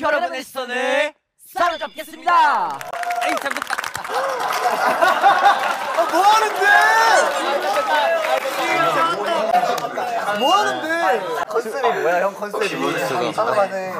여러분의 시선을 사로잡겠습니다. 에이 잘못다. 아, 뭐 하는데? 뭐 하는데? 컨셉이 뭐야 형 컨셉이? 하나만에